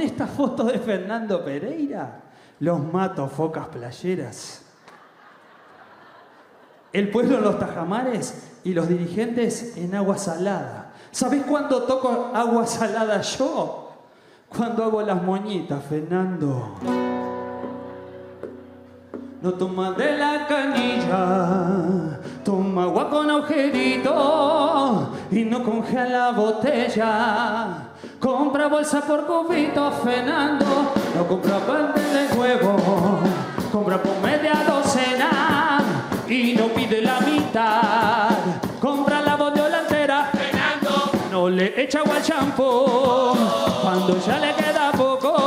Esta foto de Fernando Pereira, los mato focas playeras. El pueblo en los tajamares y los dirigentes en agua salada. ¿Sabés cuándo toco agua salada yo? Cuando hago las moñitas, Fernando. No toma de la canilla, toma agua con agujerito y no congela la botella. Compra bolsa por cubito, Fernando, no compra pan de huevo, compra por media docena y no pide la mitad. Compra la botella entera, Fernando, no le echa agua al champú cuando ya le queda poco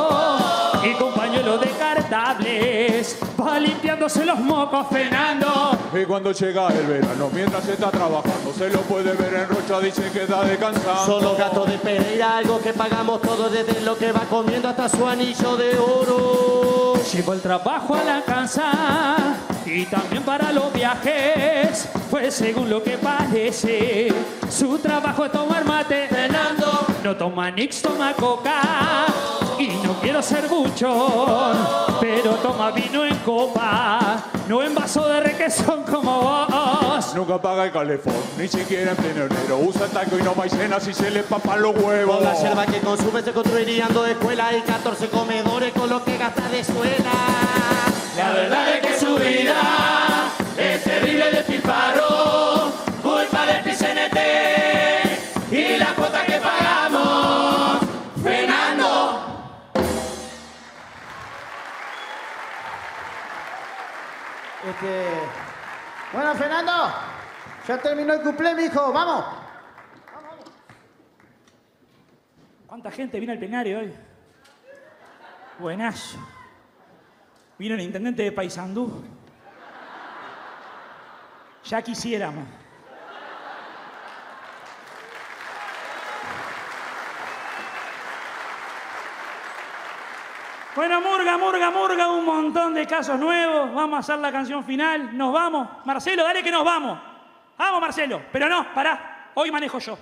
descartables va limpiándose los mocos Fernando Y cuando llega el verano, mientras está trabajando, se lo puede ver en Rocha, dice que está descansando. Son los gatos de Pereira, algo que pagamos todos desde lo que va comiendo hasta su anillo de oro. Llevo el trabajo a la casa y también para los viajes. Pues según lo que parece su trabajo es tomar mate. Fernando, no toma nix, toma coca y no quiero ser buchón pero toma vino en copa no en vaso de requesón como vos Nunca paga el calefón, ni siquiera en pleno enero. Usa taco y no maicena si se le papan los huevos. Con la yerba que consume se construirían dos escuelas y 14 comedores con lo que gasta de suela. Bueno, Fernando, ya terminó el cumple, mijo, vamos. ¿Cuánta gente vino al plenario hoy? Buenazo. Vino el intendente de Paysandú. Ya quisiéramos. Bueno, Murga, Murga, Murga, un montón de casos nuevos. Vamos a hacer la canción final. Nos vamos. Marcelo, dale que nos vamos. Vamos, Marcelo. Pero no, pará. Hoy manejo yo.